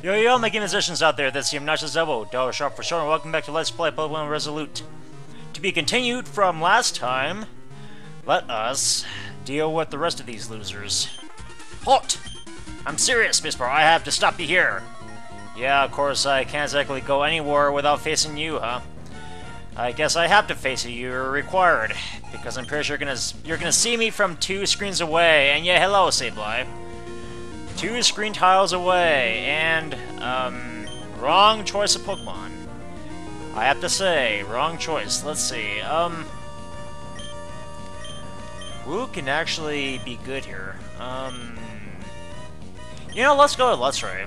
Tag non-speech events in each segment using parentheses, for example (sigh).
Yo yo, my game musicians out there, that's the obnoxious Zebo, Dollar Sharp for sure, and welcome back to Let's Play Pokemon Resolute. To be continued from last time, let us deal with the rest of these losers. Halt! I'm serious, Miss Bar, I have to stop you here. Yeah, of course, I can't exactly go anywhere without facing you, huh? I guess I have to face you, you're required, because I'm pretty sure you're gonna, you're gonna see me from two screens away, and yeah, hello, Sableye two screen tiles away, and, um, wrong choice of Pokemon. I have to say, wrong choice. Let's see, um... Who can actually be good here? Um... You know, let's go with Luxray.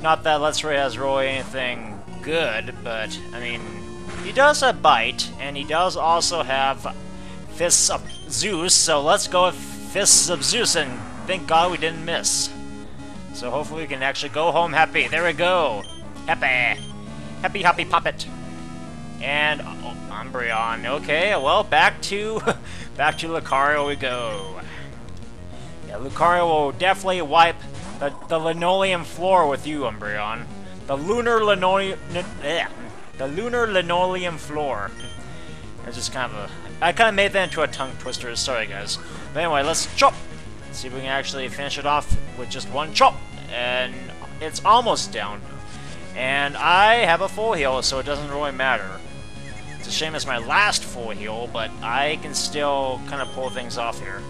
Not that Luxray has really anything good, but, I mean, he does have Bite, and he does also have Fists of Zeus, so let's go with Fists of Zeus and Thank God we didn't miss. So hopefully we can actually go home happy. There we go. Happy. Happy, happy puppet. And oh, Umbreon. Okay, well, back to (laughs) back to Lucario we go. Yeah, Lucario will definitely wipe the, the linoleum floor with you, Umbreon. The lunar linoleum... The lunar linoleum floor. It's just kind of a... I kind of made that into a tongue twister. Sorry, guys. But anyway, let's chop See if we can actually finish it off with just one chop. And it's almost down. And I have a full heal, so it doesn't really matter. It's a shame it's my last full heal, but I can still kind of pull things off here.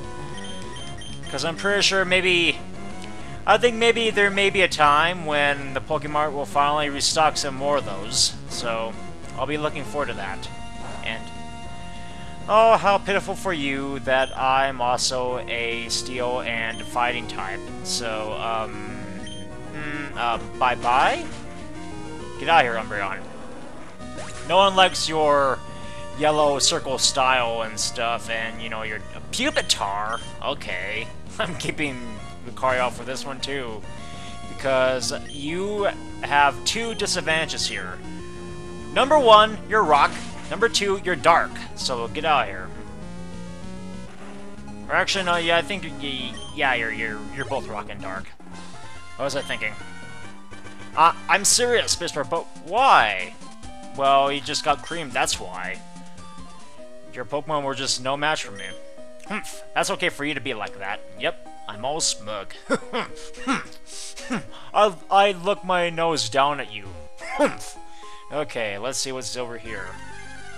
Because I'm pretty sure maybe... I think maybe there may be a time when the Pokemart will finally restock some more of those. So, I'll be looking forward to that. And Oh, how pitiful for you that I'm also a steel and fighting type. So, um... Mm, uh, bye-bye? Get out of here, Umbreon. No one likes your yellow circle style and stuff, and, you know, your Pupitar. Okay. (laughs) I'm keeping Lucario for this one, too. Because you have two disadvantages here. Number one, you're rock. Number two, you're dark, so get out of here. Or actually, no, yeah, I think, yeah, you're, you're, you're both rock and dark. What was I thinking? Uh, I'm serious, Mr. but why? Well, you just got creamed, that's why. Your Pokemon were just no match for me. Humph, that's okay for you to be like that. Yep, I'm all smug. (laughs) I, I look my nose down at you. Humph. Okay, let's see what's over here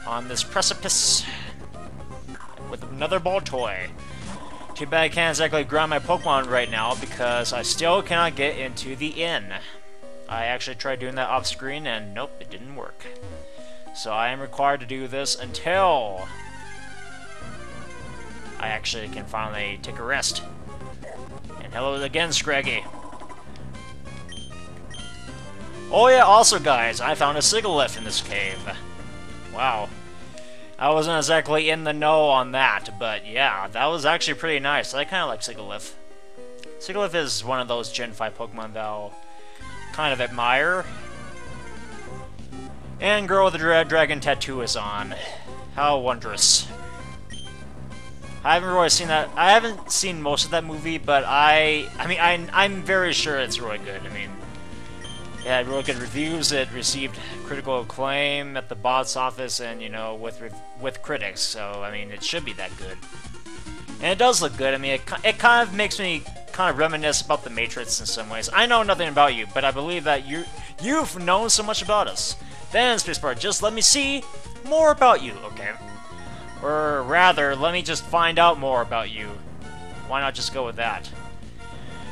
on this precipice with another ball toy. Too bad I can't exactly grab my Pokemon right now because I still cannot get into the inn. I actually tried doing that off screen and nope, it didn't work. So I am required to do this until I actually can finally take a rest. And hello again, Scraggy. Oh yeah, also guys, I found a Sigilyph in this cave. Wow. I wasn't exactly in the know on that, but yeah, that was actually pretty nice. I kind of like Sigilyph. Sigilyph is one of those Gen 5 Pokemon that I'll kind of admire. And Girl with the Dra Dragon Tattoo is on. How wondrous. I haven't really seen that. I haven't seen most of that movie, but I... I mean, I, I'm very sure it's really good. I mean, it had really good reviews. It received critical acclaim at the box office, and you know, with with critics. So I mean, it should be that good. And it does look good. I mean, it it kind of makes me kind of reminisce about the Matrix in some ways. I know nothing about you, but I believe that you you've known so much about us. Then Spacebar, just let me see more about you, okay? Or rather, let me just find out more about you. Why not just go with that?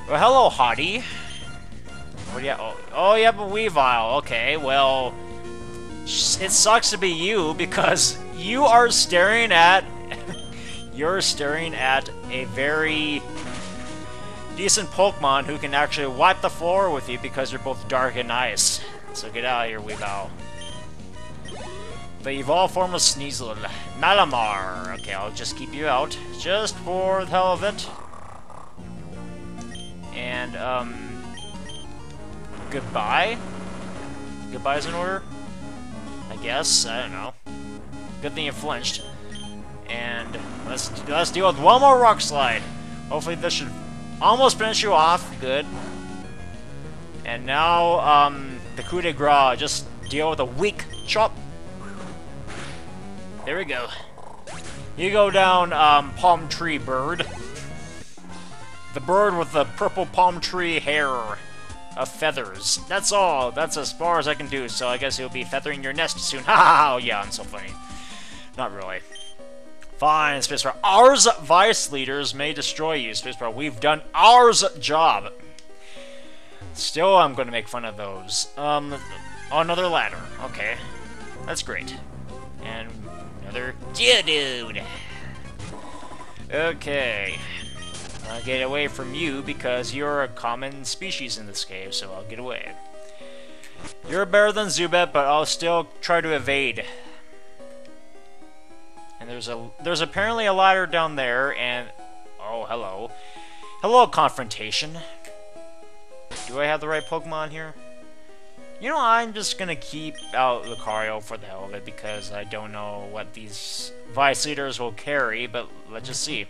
Well, hello, Hottie. What do you oh, oh, you have a Weavile. Okay, well... It sucks to be you, because you are staring at... (laughs) you're staring at a very decent Pokemon who can actually wipe the floor with you because you're both dark and ice. So get out of here, Weavile. The evolved form of Sneasel. Malamar. Okay, I'll just keep you out. Just for the hell of it. And, um goodbye? Goodbye's in order? I guess, I don't know. Good thing you flinched. And let's let's deal with one more rock slide. Hopefully this should almost finish you off. Good. And now, um, the coup de grace, just deal with a weak chop. There we go. You go down, um, palm tree bird. The bird with the purple palm tree hair of feathers. That's all. That's as far as I can do, so I guess you'll be feathering your nest soon. (laughs) Ha ha ha! Oh, yeah, I'm so funny. Not really. Fine, Spacebar. Ours vice leaders may destroy you, Spacebar. We've done ours job. Still, I'm going to make fun of those. Um, another ladder. Okay. That's great. And another dude. Okay. I'll get away from you because you're a common species in this game, so I'll get away. You're better than Zubat, but I'll still try to evade. And there's a there's apparently a ladder down there, and oh hello, hello confrontation. Do I have the right Pokemon here? You know, I'm just gonna keep out Lucario for the hell of it because I don't know what these Vice Leaders will carry, but let's just see.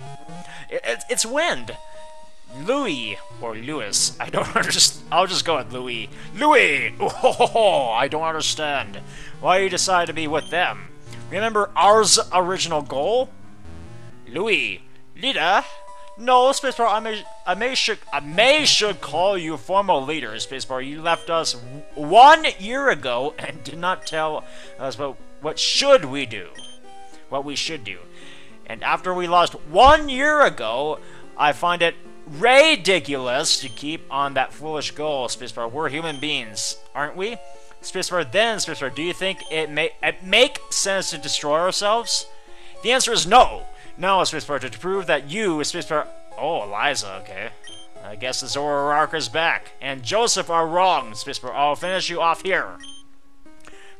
It, it, it's Wind! Louis, or Lewis, I don't (laughs) understand. I'll just go with Louis. Louis! (laughs) Oh, ho, ho, ho. I don't understand. Why you decide to be with them? Remember ours original goal? Louis, leader, no, Spacebar, I may, I may should, I may should call you formal leader, Spacebar. You left us one year ago and did not tell us what, what should we do, what we should do. And after we lost one year ago, I find it ridiculous to keep on that foolish goal, Spacebar. We're human beings, aren't we? Spacebar, then, Spacebar, do you think it may it make sense to destroy ourselves? The answer is no. Now, Spacebar, to prove that you, Spacebar... Oh, Eliza, okay. I guess the Zoroark is back. And Joseph are wrong, Spacebar. I'll finish you off here.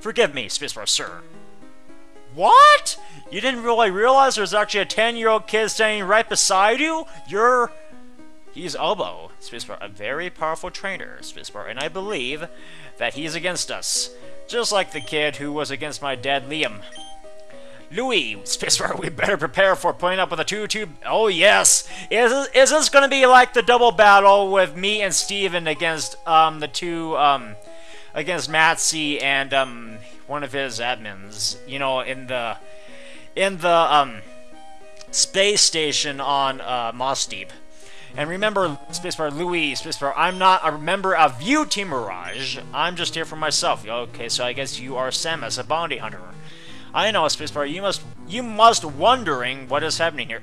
Forgive me, Spacebar, sir. What? You didn't really realize there's actually a 10-year-old kid standing right beside you? You're... He's Obo, Spacebar, a very powerful trainer, Spacebar, and I believe that he's against us. Just like the kid who was against my dad, Liam. Louis, Spacebar, we better prepare for putting up with a 2-2... Oh, yes! Is, is this gonna be like the double battle with me and Steven against, um, the two, um, against Maxie and, um, one of his admins, you know, in the, in the, um, space station on, uh, Mossdeep. And remember, Spacebar Louis, Spacebar, I'm not a member of you, Team Mirage. I'm just here for myself. Okay, so I guess you are Samus, a bounty hunter. I know, Spacebar, you must you must wondering what is happening here.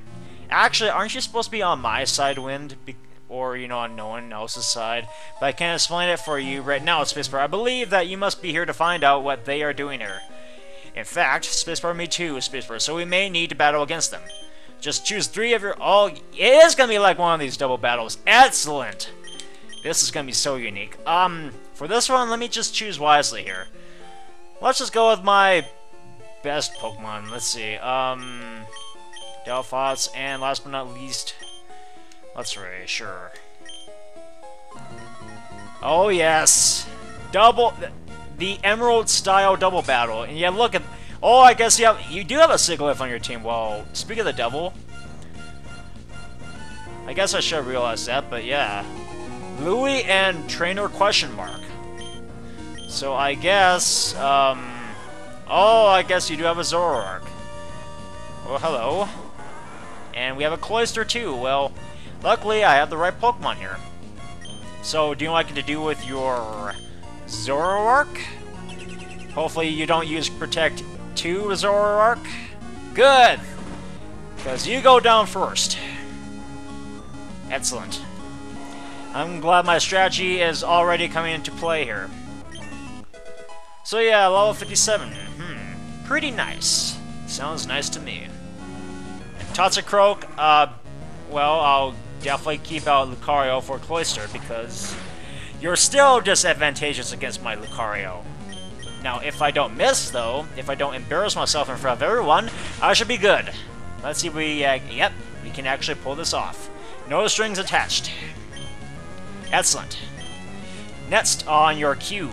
Actually, aren't you supposed to be on my side, Wind? Be or, you know, on no one else's side? But I can't explain it for you right now, Spacebar. I believe that you must be here to find out what they are doing here. In fact, Spacebar, me too, Spacebar, so we may need to battle against them. Just choose three of your... Oh, it is going to be like one of these double battles. Excellent! This is going to be so unique. Um, for this one, let me just choose wisely here. Let's just go with my best Pokemon. Let's see. Um, Delphox, and last but not least, Luxray, sure. Oh yes, double the Emerald style double battle, and yeah, look at. Oh, I guess you have you do have a Sigilyph on your team. Well, speak of the devil. I guess I should realize that, but yeah. Louis and Trainer question mark. So I guess, um, Oh, I guess you do have a Zoroark. Well, hello. And we have a Cloyster too. Well, luckily I have the right Pokemon here. So, do you I can do with your Zoroark? Hopefully you don't use Protect 2 Zoroark. Good! Because you go down first. Excellent. I'm glad my strategy is already coming into play here. So yeah, level 57 Hmm. pretty nice. Sounds nice to me. And Toxicroak, uh, well, I'll definitely keep out Lucario for Cloyster because you're still disadvantageous against my Lucario. Now, if I don't miss, though, if I don't embarrass myself in front of everyone, I should be good. Let's see if we, uh, yep, we can actually pull this off. No strings attached. Excellent. Next on your queue,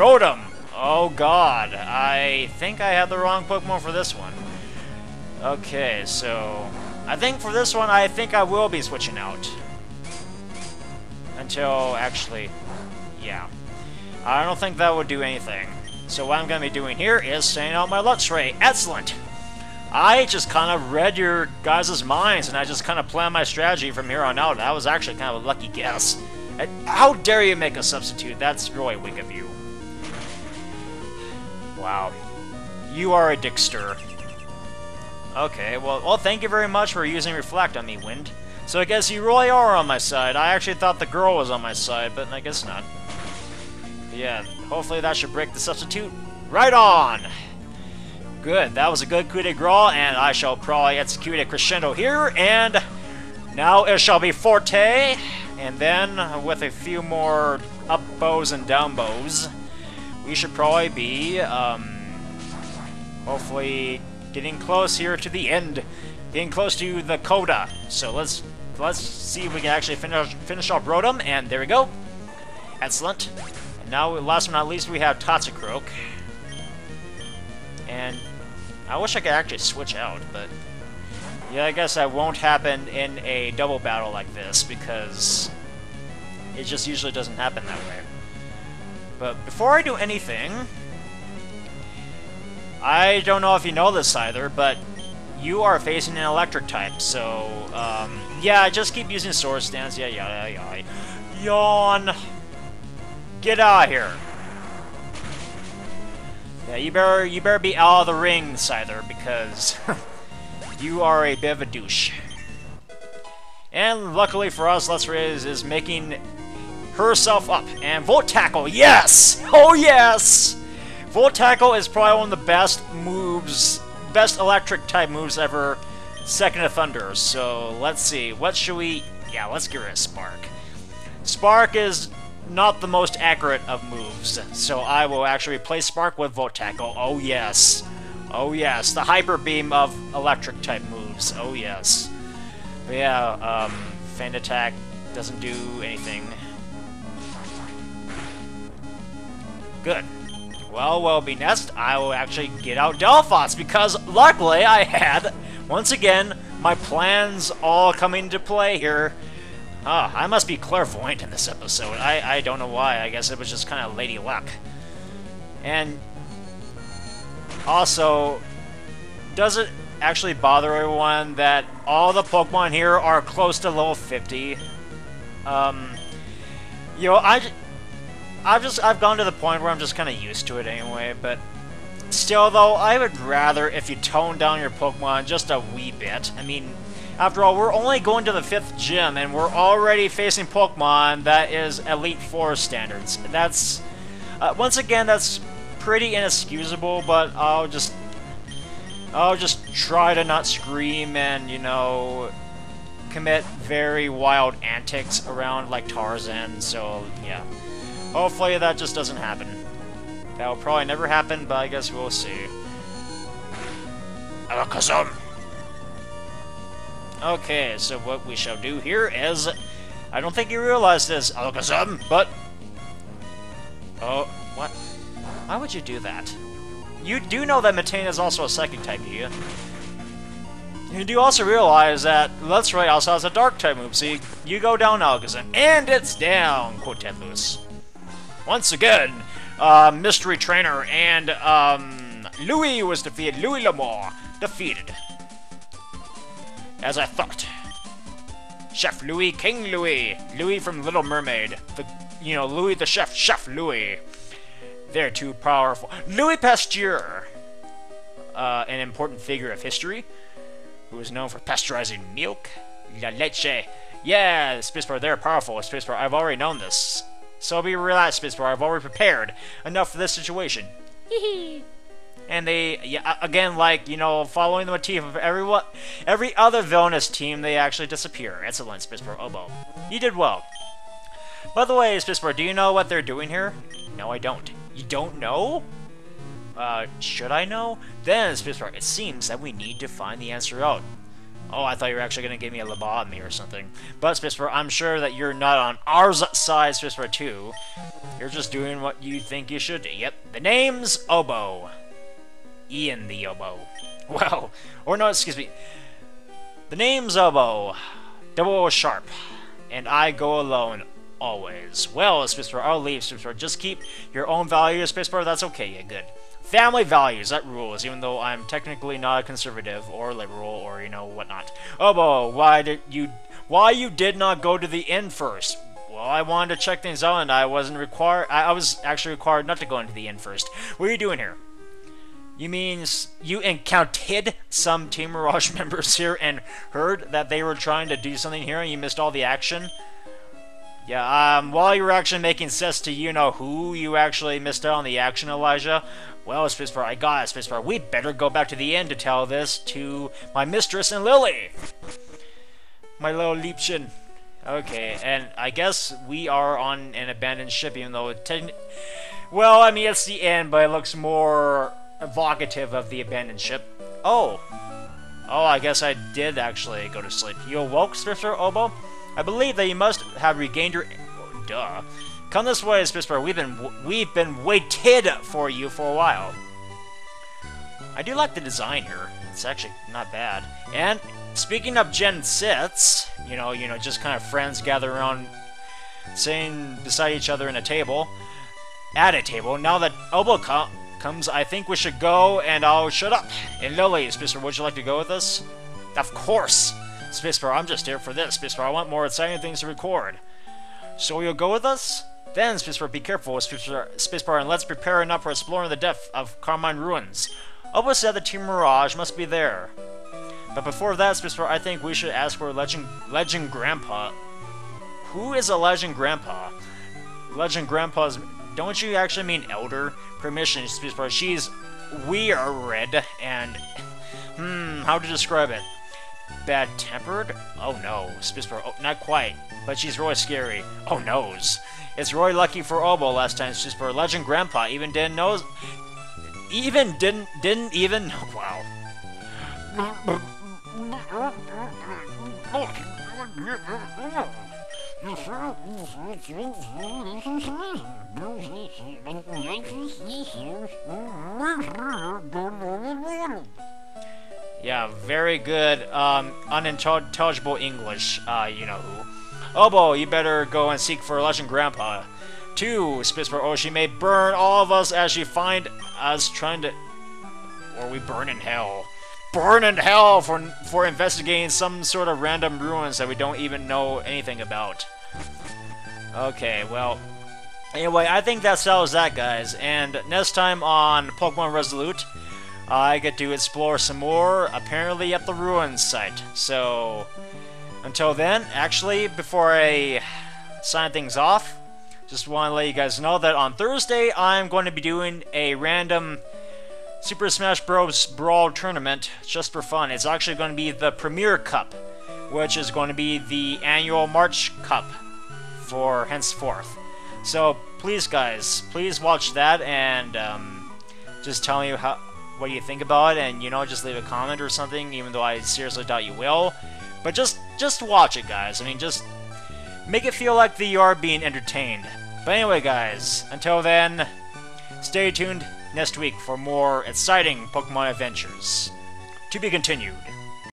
Rotom. Oh god, I think I had the wrong Pokemon for this one. Okay, so... I think for this one, I think I will be switching out. until, actually, yeah. I don't think that would do anything. So what I'm going to be doing here is saying out my Luxray. Excellent! I just kind of read your guys' minds, and I just kind of planned my strategy from here on out. That was actually kind of a lucky guess. How dare you make a substitute? That's really weak of you. Wow. You are a Dickster. Okay, well, well, thank you very much for using Reflect on me, Wind. So I guess you really are on my side. I actually thought the girl was on my side, but I guess not. But yeah, hopefully that should break the substitute. Right on! Good, that was a good coup de grace, and I shall probably execute a crescendo here, and now it shall be forte, and then with a few more up bows and down bows, we should probably be, um, hopefully getting close here to the end, getting close to the coda. So let's let's see if we can actually finish finish off Rotom, and there we go. Excellent. And now, last but not least, we have Toxicroak. And I wish I could actually switch out, but yeah, I guess that won't happen in a double battle like this because it just usually doesn't happen that way. But before I do anything, I don't know if you know this either, but you are facing an electric type, so, um, yeah, just keep using Swords Dance, yeah, yeah, yeah, yeah. Yawn! Get out of here! Yeah, you better, you better be out of the ring, Scyther, because (laughs) you are a bit of a douche. And luckily for us, Let's Riz is making herself up. And Volt Tackle, yes! (laughs) Oh yes! Volt Tackle is probably one of the best moves, best electric type moves ever, second to Thunder. So let's see, what should we... Yeah, let's give her a Spark. Spark is not the most accurate of moves, so I will actually replace Spark with Volt Tackle. Oh yes. Oh yes, the Hyper Beam of electric type moves. Oh yes. But yeah, um, Feint Attack doesn't do anything. Good. Well, well, be next, I will actually get out Delphox, because luckily I had, once again, my plans all coming into play here. Ah, I must be clairvoyant in this episode. I, I don't know why. I guess it was just kind of lady luck. And also, does it actually bother everyone that all the Pokemon here are close to level 50? Um, you know, I, I've just I've gone to the point where I'm just kind of used to it anyway. But still, though, I would rather if you tone down your Pokemon just a wee bit. I mean, after all, we're only going to the fifth gym, and we're already facing Pokemon that is Elite Four standards. That's uh, once again that's pretty inexcusable, but I'll just I'll just try to not scream and you know commit very wild antics around like Tarzan. So yeah. Hopefully that just doesn't happen. That will probably never happen, but I guess we'll see. Alakazam! Okay, so what we shall do here is... I don't think you realize this, Alakazam, but... Oh, what? Why would you do that? You do know that Metane is also a psychic type, do you? You do also realize that Luxray also has a dark type move, see? you, go down Alakazam, and it's down, Quotethlus once again, uh, Mystery Trainer and um, Louis was defeated. Louis L'Amour defeated. As I thought. Chef Louis, King Louis, Louis from Little Mermaid. The, you know, Louis the chef, Chef Louis. They're too powerful. Louis Pasteur, uh, an important figure of history, who is known for pasteurizing milk. La leche. Yeah, the Spacebar, they're powerful. Spacebar, I've already known this. So be relaxed, Spitfire. I've already prepared enough for this situation. and they, yeah, again, like, you know, following the motif of everyone, every other villainous team, they actually disappear. Excellent, Spitfire Oboe. You did well. By the way, Spitfire, do you know what they're doing here? No, I don't. You don't know? Uh, should I know? Then, Spitfire, it seems that we need to find the answer out. Oh, I thought you were actually going to give me a lobotomy or something. But, Spitfire, I'm sure that you're not on our side, Spitfire 2. You're just doing what you think you should do. Yep, the name's Oboe. Ian the Oboe. (laughs) Well, or no, excuse me. The name's Oboe. Double Sharp. And I go alone. always. Well, Spacebar, I'll leave, Spacebar. Just keep your own values, Spacebar. That's okay, yeah, good. Family values, that rules, even though I'm technically not a conservative or liberal or, you know, whatnot. Obo, why did you... Why you did not go to the inn first? Well, I wanted to check things out and I wasn't required... I, I was actually required not to go into the inn first. What are you doing here? You means you encountered some Team Mirage (laughs) members here and heard that they were trying to do something here and you missed all the action? Yeah, um, while you were actually making sense to you know who you actually missed out on the action, Elijah, well, Spitfire, I got it, Spitfire. We better go back to the inn to tell this to my mistress and Lily. My little Liebchen. Okay, and I guess we are on an abandoned ship, even though it Well, I mean, it's the end, but it looks more evocative of the abandoned ship. Oh. Oh, I guess I did actually go to sleep. You awoke, Spitfire Obo? I believe that you must have regained your... Oh, duh. Come this way, Spitfire. We've been we've been waited for you for a while. I do like the design here. It's actually not bad. And speaking of Gen Sits, you know, you know, just kind of friends gather around, sitting beside each other in a table, at a table. Now that Obo co comes, I think we should go, and I'll shut up. And Lily, Spitfire, would you like to go with us? Of course. Spitfire, I'm just here for this. Spitfire, I want more exciting things to record. So you'll go with us? Then, Spacebar, be careful, with Spacebar, and let's prepare enough for exploring the depth of Carmine Ruins. Obo said the Team Mirage must be there. But before that, Spacebar, I think we should ask for Legend, Legend Grandpa. Who is a Legend Grandpa? Legend Grandpa's... Don't you actually mean Elder? Permission, Spacebar. She's We are red, and... (laughs) Hmm, how to describe it? Bad-tempered? Oh no, Spacebar. Oh, not quite. But she's really scary. Oh noes. It's really lucky for Obo last time. For Legend Grandpa even didn't know. Even didn't didn't even (laughs) wow. (laughs) Yeah, very good, um, unintelligible English, uh, you know who. Obo, you better go and seek for Legend Grandpa. Two, Spitfire Oh, she may burn all of us as she find us trying to... Or we burn in hell. Burn in hell for, for investigating some sort of random ruins that we don't even know anything about. Okay, well... Anyway, I think that settles that, guys. And next time on Pokemon Resolute, I get to explore some more, apparently at the ruins site. So... Until then, actually, before I sign things off, just want to let you guys know that on Thursday, I'm going to be doing a random Super Smash Bros. Brawl tournament just for fun. It's actually going to be the Premier Cup, which is going to be the annual March Cup for henceforth. So please, guys, please watch that and um, just tell me how what do you think about it, and you know, just leave a comment or something. Even though I seriously doubt you will. But just just watch it, guys. I mean, just make it feel like you are being entertained. But anyway, guys, until then, stay tuned next week for more exciting Pokemon adventures. To be continued.